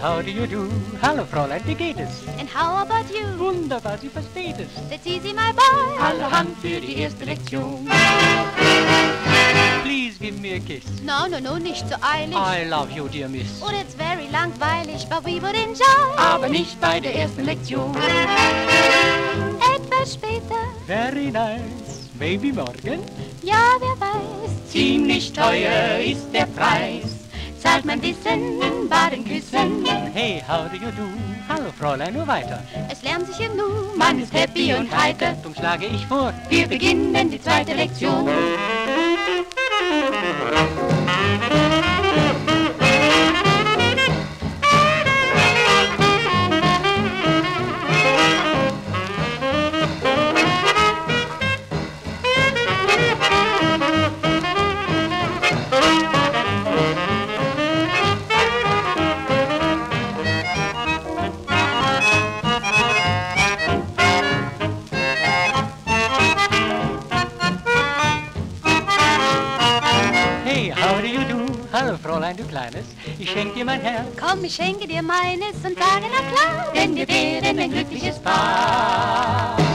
how do you do? Hallo Fräulein, wie geht es? And how about you? Wunderbar, sie versteht es. That's easy, my boy. Alle Hand für die erste Lektion. Please give me a kiss. No, no, no, nicht so eilig. I love you, dear miss. Or it's very langweilig, but we would enjoy. Aber nicht bei der ersten Lektion. Etwas später, Very nice. Maybe morgen? ja, wer weiß. Ziemlich teuer ist der Preis. Zahlt man Wissen, Baden küssen. Hey, how do you do? Hallo Fräulein, nur weiter. Es lernt sich im Nu. Man ist happy und heiter. Darum schlage ich vor. Wir beginnen die zweite Lektion. Hallo Fräulein, du Kleines, ich schenke dir mein Herz. Komm, ich schenke dir meines und sage na klar, denn wir wären ein glückliches Paar.